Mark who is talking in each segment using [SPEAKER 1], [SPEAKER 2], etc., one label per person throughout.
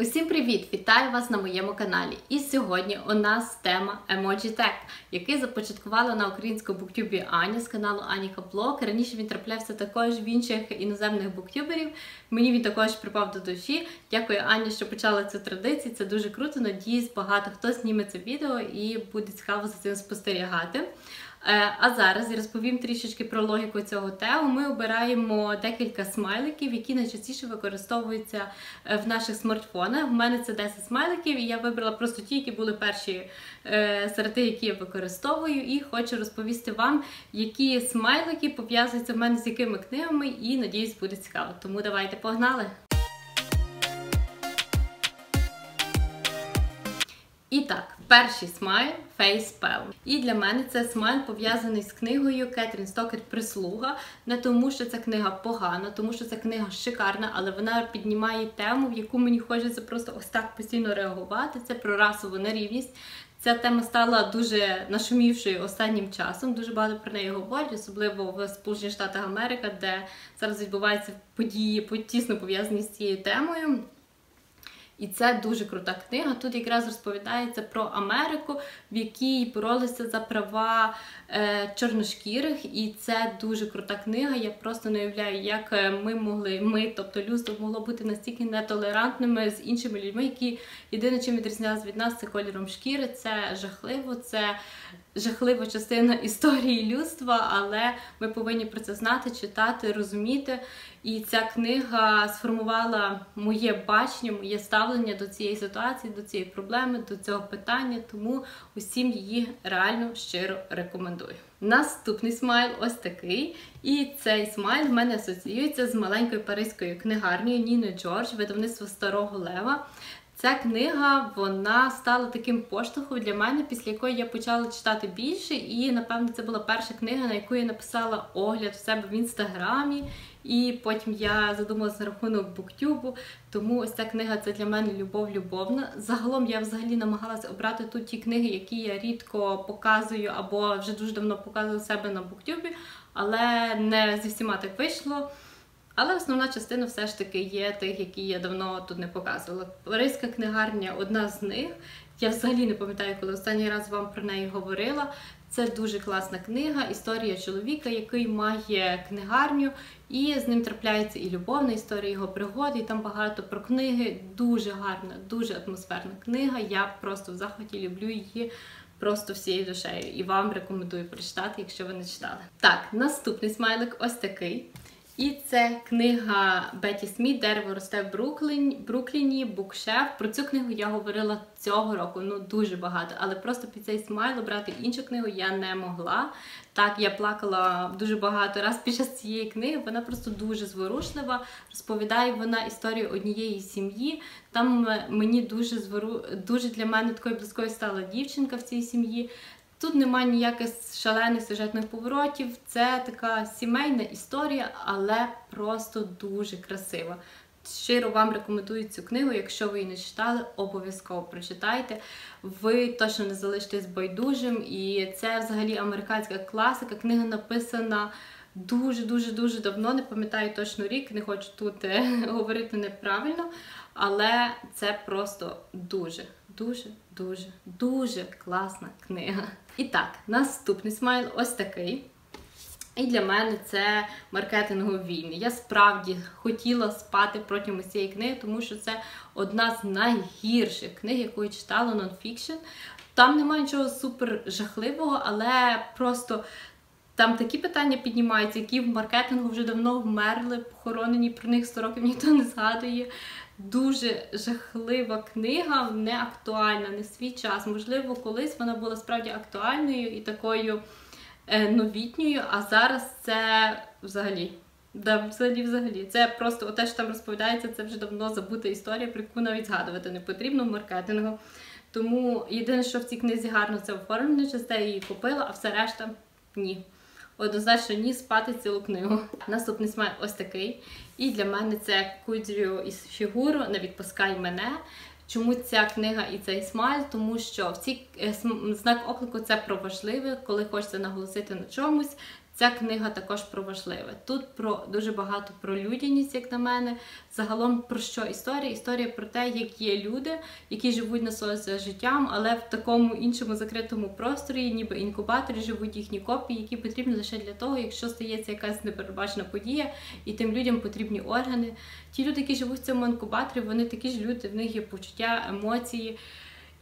[SPEAKER 1] Усім привіт! Вітаю вас на моєму каналі. І сьогодні у нас тема Emoji Tech, який започаткувала на українському буктюбі Аня з каналу Аніка Блог. Раніше він траплявся також в інших іноземних буктюберів. Мені він також припав до душі. Дякую Ані, що почала цю традицію. Це дуже круто. Надіюсь, багато хто зніме це відео і буде цікаво за цим спостерігати. Е, а зараз я розповім трішечки про логіку цього тему. Ми обираємо декілька смайликів, які найчастіше використовуються е, в наших смартфонах. У мене це 10 смайликів, і я вибрала просто ті, які були перші е, серед тих, які я використовую, і хочу розповісти вам, які смайлики пов'язуються в мене з якими книгами, і надіюсь, буде цікаво. Тому давайте погнали! І так, перший смайл Facepalm. І для мене це смайл пов'язаний з книгою Кетрін Стокет Прислуга. Не тому, що ця книга погана, тому що ця книга шикарна, але вона піднімає тему, в яку мені хочеться просто ось так постійно реагувати. Це про расову нерівність. Ця тема стала дуже нашумівшою останнім часом. Дуже багато про неї говорять, особливо в Сполучених Штатах Америки, де зараз відбуваються події тісно пов'язані з цією темою. І це дуже крута книга. Тут якраз розповідається про Америку, в якій боролися за права е, чорношкірих. І це дуже крута книга. Я просто не уявляю, як е, ми могли, ми, тобто людство, могло бути настільки нетолерантними з іншими людьми, які єдине, чим відрізнялися від нас, це кольором шкіри. Це жахливо, це жахлива частина історії людства, але ми повинні про це знати, читати, розуміти. І ця книга сформувала моє бачення, моє ставлення до цієї ситуації, до цієї проблеми, до цього питання. Тому усім її реально щиро рекомендую. Наступний смайл ось такий. І цей смайл в мене асоціюється з маленькою паризькою книгарнею Ніни Джордж, видавництво Старого Лева. Ця книга вона стала таким поштовхом для мене, після якої я почала читати більше. І, напевно, це була перша книга, на яку я написала огляд в себе в інстаграмі. І потім я задумалася на рахунок буктюбу. Тому ось ця книга це для мене любов-любовна. Загалом я взагалі намагалася обрати тут ті книги, які я рідко показую або вже дуже давно показую себе на буктюбі, але не зі всіма так вийшло. Але основна частина все ж таки є тих, які я давно тут не показувала. Паризька книгарня одна з них. Я взагалі не пам'ятаю, коли останній раз вам про неї говорила. Це дуже класна книга, історія чоловіка, який має книгарню, і з ним трапляється і любовна історія його пригод, і там багато про книги. Дуже гарна, дуже атмосферна книга. Я просто в захваті люблю її. Просто всією душею і вам рекомендую прочитати, якщо ви не читали. Так, наступний смайлик ось такий. І це книга Беті Сміт Дерево росте в Брукліні, Брукліні, Букшеф. Про цю книгу я говорила цього року, ну дуже багато, але просто під цей смайл обрати іншу книгу я не могла. Так, я плакала дуже багато раз під час цієї книги. Вона просто дуже зворушлива. Розповідає вона історію однієї сім'ї. Там е, мені дуже звору... дуже для мене такою близькою стала дівчинка в цій сім'ї. Тут немає ніяких шалених сюжетних поворотів. Це така сімейна історія, але просто дуже красива. Щиро вам рекомендую цю книгу, якщо ви її не читали, обов'язково прочитайте. Ви точно не залишитесь байдужим. І це взагалі американська класика. Книга написана дуже-дуже дуже давно. Не пам'ятаю точно рік, не хочу тут е, говорити неправильно, але це просто дуже дуже, дуже, дуже класна книга. І так, наступний смайл ось такий. І для мене це маркетингові війни. Я справді хотіла спати протягом цієї книги, тому що це одна з найгірших книг, яку я читала нонфікшн. Там немає нічого супер жахливого, але просто там такі питання піднімаються, які в маркетингу вже давно вмерли, похоронені, про них 100 років ніхто не згадує. Дуже жахлива книга, не актуальна, не свій час. Можливо, колись вона була справді актуальною і такою е, новітньою, а зараз це взагалі. Да, взагалі, взагалі. Це просто те, що там розповідається, це вже давно забута історія, про яку навіть згадувати не потрібно в маркетингу. Тому єдине, що в цій книзі гарно це оформлення, часто я її купила, а все решта ні однозначно ні спати цілу книгу. Наступний смайл ось такий. І для мене це кудрю із фігуру Не відпускай мене. Чому ця книга і цей смайл? Тому що в цій е, знак оклику це про важливе, коли хочеться наголосити на чомусь. Ця книга також про важливе. Тут про дуже багато про людяність, як на мене. Загалом про що історія? Історія про те, як є люди, які живуть насолоджуються життям, але в такому іншому закритому просторі, ніби інкубаторі, живуть їхні копії, які потрібні лише для того, якщо стається якась непередбачена подія, і тим людям потрібні органи. Ті люди, які живуть в цьому інкубаторі, вони такі ж люди, в них є почуття, емоції.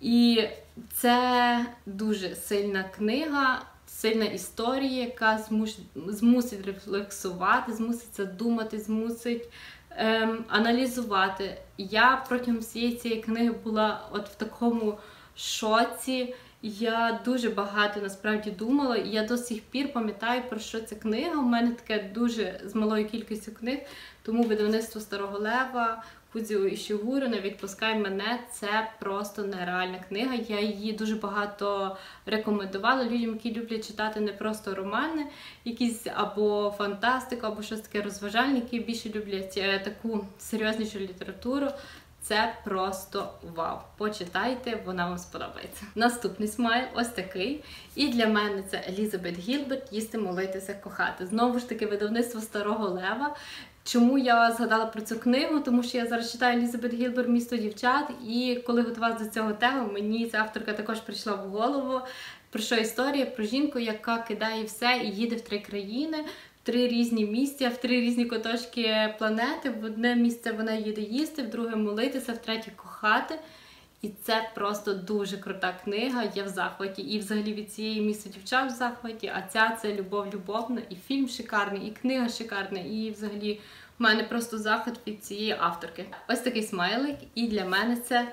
[SPEAKER 1] І це дуже сильна книга сильна історія, яка змуш... змусить рефлексувати, змусить задумати, змусить ем, аналізувати. Я протягом всієї цієї книги була от в такому шоці. Я дуже багато насправді думала, і я до сих пір пам'ятаю, про що ця книга. У мене таке дуже з малою кількістю книг, тому видавництво Старого Лева, Кудзіо і Щугуру не відпускай мене. Це просто нереальна книга. Я її дуже багато рекомендувала людям, які люблять читати не просто романи, якісь або фантастику, або щось таке розважальне, які більше люблять е, таку серйознішу літературу. Це просто вау. Почитайте, вона вам сподобається. Наступний смайл ось такий. І для мене це Елізабет Гілберт їсти, молитися, кохати. Знову ж таки, видавництво Старого Лева. Чому я згадала про цю книгу? Тому що я зараз читаю Елізабет Гілбер Місто дівчат, і коли готувалася до цього теми, мені ця авторка також прийшла в голову. Про що історія про жінку, яка кидає все і їде в три країни в три різні місця, в три різні куточки планети. В одне місце вона їде їсти, в друге молитися, в третє кохати. І це просто дуже крута книга. Я в захваті. І взагалі від цієї місця дівчат в захваті. А ця це любов любовна, і фільм шикарний, і книга шикарна, і взагалі в мене просто захват від цієї авторки. Ось такий смайлик, і для мене це.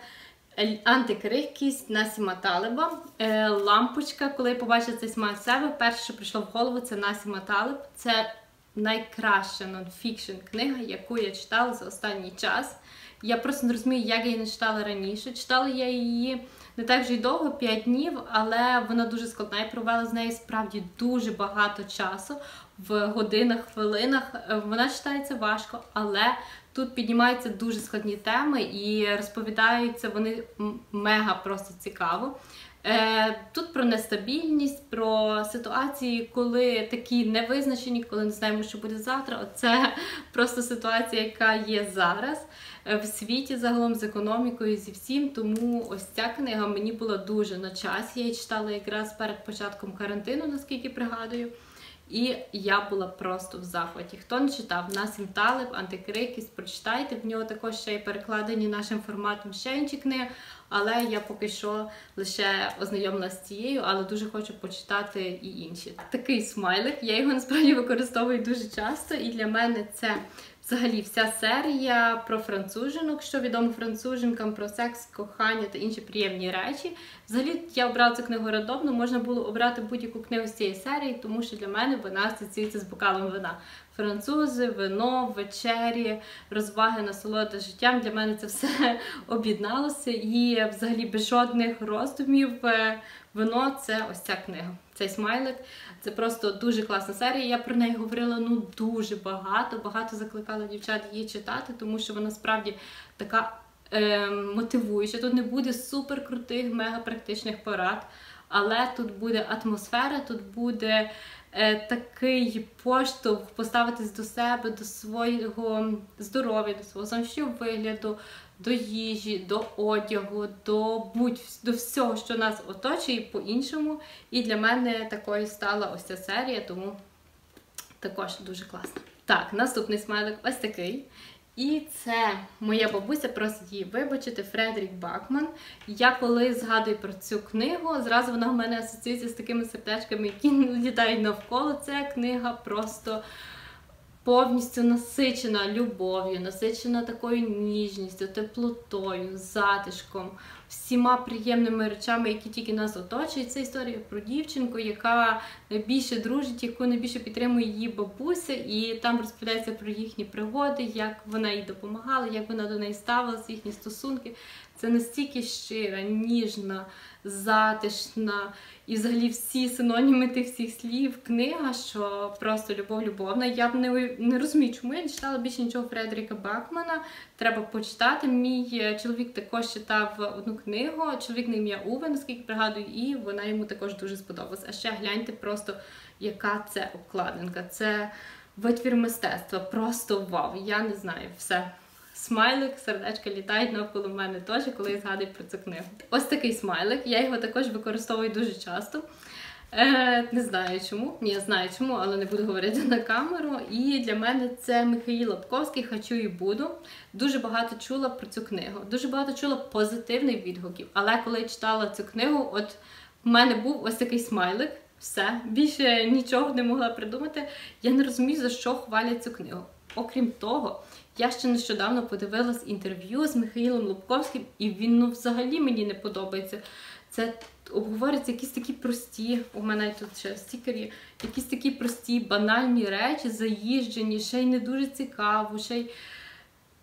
[SPEAKER 1] Антикрихкість Насіма Талеба. Е, лампочка, коли я побачила цей смак себе, перше, що прийшло в голову, це Насіма Талеб. Це найкраща нонфікшн книга, яку я читала за останній час. Я просто не розумію, як я її не читала раніше. Читала я її не так вже й довго, 5 днів, але вона дуже складна. Я провела з нею справді дуже багато часу в годинах, хвилинах. Е, вона читається важко, але тут піднімаються дуже складні теми і розповідаються вони мега просто цікаво. Е, тут про нестабільність, про ситуації, коли такі невизначені, коли не знаємо, що буде завтра. Це просто ситуація, яка є зараз е, в світі, загалом з економікою, зі всім. Тому ось ця книга мені була дуже на час. Я її читала якраз перед початком карантину, наскільки пригадую. І я була просто в захваті. Хто не читав Насім Талеб, Антикрикість, прочитайте. В нього також ще й перекладені нашим форматом ще інші книги. Але я поки що лише ознайомилася з цією, але дуже хочу почитати і інші. Такий смайлик, я його насправді використовую дуже часто, і для мене це Взагалі, вся серія про францужинок, що відомо француженкам, про секс, кохання та інші приємні речі. Взагалі, я обрала цю книгу рандомно, можна було обрати будь-яку книгу з цієї серії, тому що для мене вона асоціюється з бокалом вина. Французи, вино, вечері, розваги, насолода життям. Для мене це все об'єдналося. І взагалі без жодних роздумів е, вино це ось ця книга. Цей смайлик. Це просто дуже класна серія. Я про неї говорила ну дуже багато. Багато закликала дівчат її читати, тому що вона справді така е, мотивуюча. Тут не буде супер крутих, мега практичних порад, але тут буде атмосфера, тут буде. Е, такий поштовх поставитись до себе, до свого здоров'я, до свого зовнішнього вигляду, до їжі, до одягу, до будь до всього, що нас оточує по-іншому. І для мене такою стала ось ця серія, тому також дуже класно. Так, наступний смайлик ось такий. І це моя бабуся просить її вибачити Фредерік Бакман. Я коли згадую про цю книгу, зразу вона в мене асоціюється з такими сердечками, які літають навколо. Це книга просто повністю насичена любов'ю, насичена такою ніжністю, теплотою, затишком, всіма приємними речами, які тільки нас оточують. Це історія про дівчинку, яка найбільше дружить, яку найбільше підтримує її бабуся, і там розповідається про їхні пригоди, як вона їй допомагала, як вона до неї ставилася, їхні стосунки. Це настільки щира, ніжна, затишна і взагалі всі синоніми тих всіх слів книга, що просто любов любовна. Я б не, не розумію, чому я не читала більше нічого Фредеріка Бакмана. Треба почитати. Мій е, чоловік також читав одну книгу. Чоловік на ім'я Уве, наскільки пригадую, і вона йому також дуже сподобалась. А ще гляньте просто, яка це обкладинка. Це витвір мистецтва. Просто вау! Я не знаю все. Смайлик, сердечка літають навколо мене теж, коли я згадую про цю книгу. Ось такий смайлик. Я його також використовую дуже часто. Е, Не знаю чому. Ні, знаю чому, але не буду говорити на камеру. І для мене це Михаїл Лапковський Хочу і буду. Дуже багато чула про цю книгу. Дуже багато чула позитивних відгуків. Але коли я читала цю книгу, от в мене був ось такий смайлик. Все, більше нічого не могла придумати. Я не розумію, за що хвалять цю книгу. Окрім того, я ще нещодавно подивилась інтерв'ю з Михаїлом Лубковським, і він ну взагалі мені не подобається. Це обговорюються якісь такі прості, у мене тут ще стікері, якісь такі прості, банальні речі, заїжджені, ще й не дуже цікаво, ще й.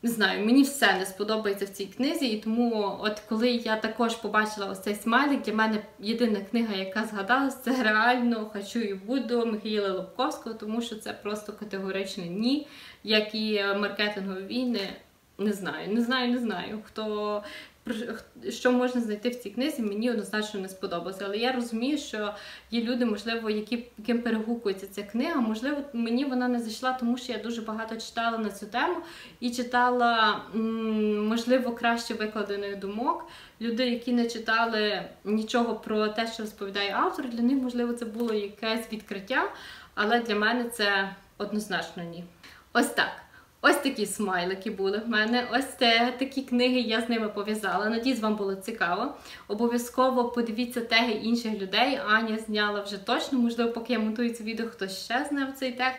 [SPEAKER 1] Не знаю, мені все не сподобається в цій книзі, і тому, от коли я також побачила ось цей смайлик, для мене єдина книга, яка згадалась, це реально хочу і буду Михаїла Лобковського, тому що це просто категоричне ні, як і маркетингові війни. Не знаю, не знаю, не знаю, хто що можна знайти в цій книзі, мені однозначно не сподобалося. Але я розумію, що є люди, можливо, які, яким перегукується ця книга. Можливо, мені вона не зайшла, тому що я дуже багато читала на цю тему і читала, можливо, краще викладених думок. Люди, які не читали нічого про те, що розповідає автор, для них, можливо, це було якесь відкриття, але для мене це однозначно ні. Ось так. Ось такі смайлики були в мене. Ось це такі книги я з ними пов'язала. Надіюсь, вам було цікаво. Обов'язково подивіться теги інших людей. Аня зняла вже точно, можливо, поки я монтую це відео, хтось ще зняв цей тег.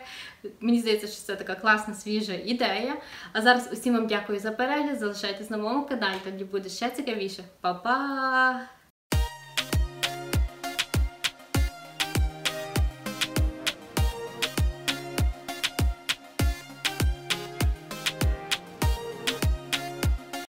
[SPEAKER 1] Мені здається, що це така класна, свіжа ідея. А зараз усім вам дякую за перегляд. Залишайтесь на моєму каналі, тоді буде ще цікавіше. Па-па!